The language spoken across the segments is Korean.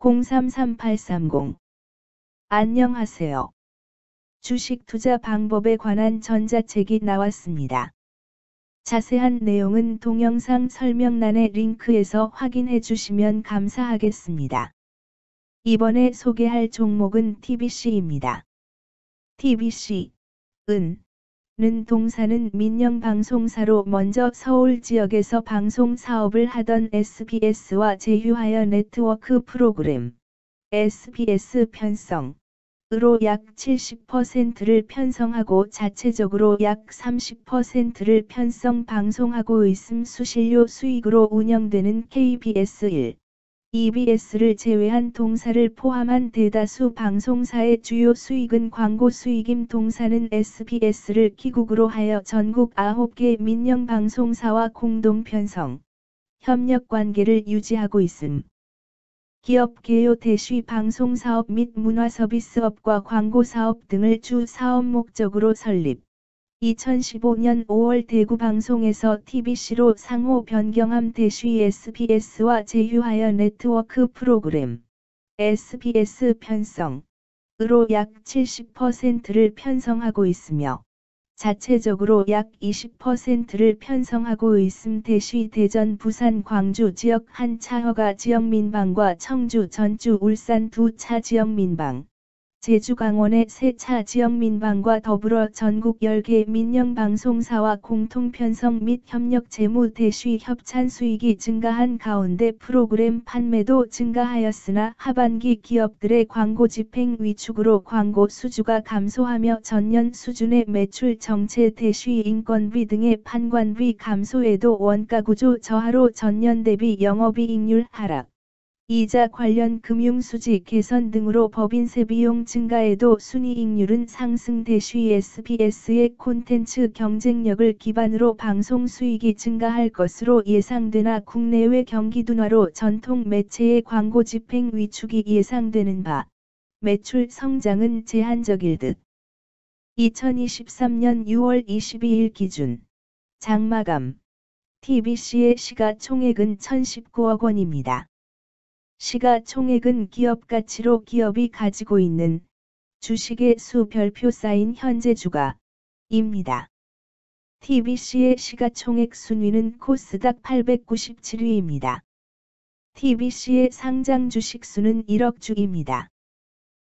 033830 안녕하세요. 주식 투자 방법에 관한 전자책이 나왔습니다. 자세한 내용은 동영상 설명란의 링크에서 확인해 주시면 감사하겠습니다. 이번에 소개할 종목은 TBC입니다. TBC, 은, 는 동사는 민영방송사로 먼저 서울 지역에서 방송 사업을 하던 SBS와 제휴하여 네트워크 프로그램, SBS 편성, 으로 약 70%를 편성하고 자체적으로 약 30%를 편성 방송하고 있음 수신료 수익으로 운영되는 KBS 1, EBS를 제외한 동사를 포함한 대다수 방송사의 주요 수익은 광고 수익임 동사는 SBS를 기국으로 하여 전국 9개 민영 방송사와 공동 편성, 협력 관계를 유지하고 있음. 기업 개요 대쉬 방송사업 및 문화서비스업과 광고사업 등을 주 사업 목적으로 설립. 2015년 5월 대구 방송에서 TBC로 상호 변경함 대쉬 SBS와 제휴하여 네트워크 프로그램 SBS 편성 으로 약 70%를 편성하고 있으며 자체적으로 약 20%를 편성하고 있음 대시 대전 부산 광주 지역 한 차허가 지역 민방과 청주 전주 울산 두 차 지역 민방 제주 강원의 세 차 지역 민방과 더불어 전국 10개 민영방송사와 공통 편성 및 협력 재무 대시 협찬 수익이 증가한 가운데 프로그램 판매도 증가하였으나 하반기 기업들의 광고 집행 위축으로 광고 수주가 감소하며 전년 수준의 매출 정체 대시 인건비 등의 판관비 감소에도 원가구조 저하로 전년 대비 영업이익률 하락. 이자 관련 금융수지 개선 등으로 법인세 비용 증가에도 순이익률은 상승 대쉬 SBS의 콘텐츠 경쟁력을 기반으로 방송 수익이 증가할 것으로 예상되나 국내외 경기 둔화로 전통 매체의 광고 집행 위축이 예상되는 바 매출 성장은 제한적일 듯. 2023년 6월 22일 기준 장마감 TBC의 시가총액은 1019억 원입니다. 시가총액은 기업 가치로 기업이 가지고 있는 주식의 수 별표 쌓인 현재 주가입니다. TBC의 시가총액 순위는 코스닥 897위입니다. TBC의 상장 주식 수는 1억 주입니다.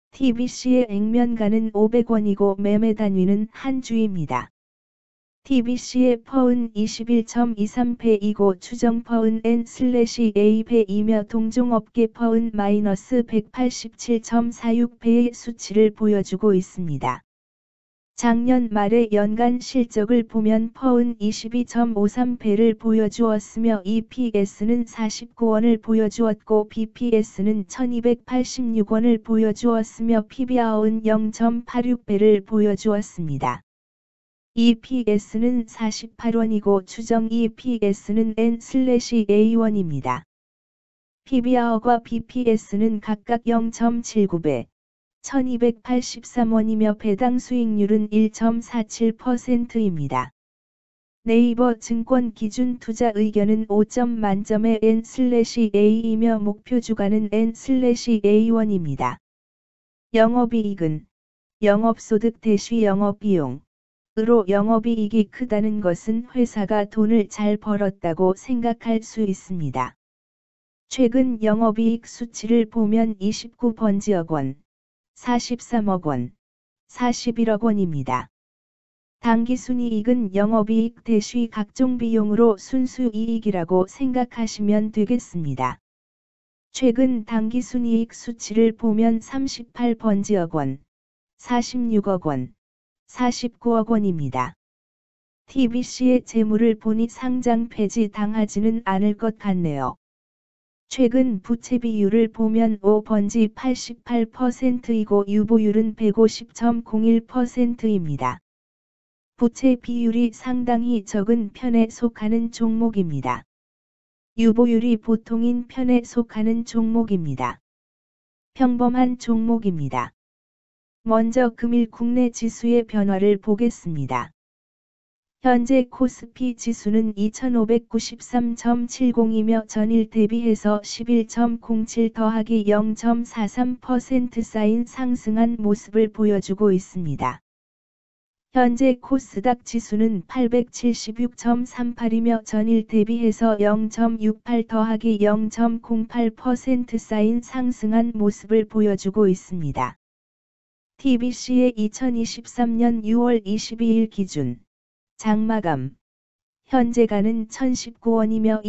TBC의 액면가는 500원이고 매매 단위는 한 주입니다. TBC의 퍼은 21.23배이고 추정 퍼은 N/A배이며 동종업계 퍼은 마이너스 187.46배의 수치를 보여주고 있습니다. 작년 말의 연간 실적을 보면 퍼은 22.53배를 보여주었으며 EPS는 49원을 보여주었고 BPS는 1286원을 보여주었으며 PBR은 0.86배를 보여주었습니다. EPS는 48원이고 추정 EPS는 N/A1입니다. PBR과 BPS는 각각 0.79배, 1283원이며 배당 수익률은 1.47%입니다. 네이버 증권 기준 투자 의견은 5점 만점의 N/A이며 목표 주가는 N/A1입니다. 영업이익은 영업소득 대시 영업비용 으로 영업이익이 크다는 것은 회사가 돈을 잘 벌었다고 생각할 수 있습니다. 최근 영업이익 수치를 보면 29번 지억 원, 43억 원, 41억 원입니다. 당기순이익은 영업이익 대시 각종 비용으로 순수이익이라고 생각하시면 되겠습니다. 최근 당기순이익 수치를 보면 38번 지억 원, 46억 원, 49억 원입니다. TBC의 재물을 보니 상장 폐지 당하지는 않을 것 같네요. 최근 부채 비율을 보면 5번지 88%이고 유보율은 150.01%입니다. 부채 비율이 상당히 적은 편에 속하는 종목입니다. 유보율이 보통인 편에 속하는 종목입니다. 평범한 종목입니다. 먼저 금일 국내 지수의 변화를 보겠습니다. 현재 코스피 지수는 2593.70이며 전일 대비해서 11.07 더하기 0.43% 쌓인 상승한 모습을 보여주고 있습니다. 현재 코스닥 지수는 876.38이며 전일 대비해서 0.68 더하기 0.08% 쌓인 상승한 모습을 보여주고 있습니다. TBC의 2023년 6월 22일 기준. 장마감. 현재가는 1019원이며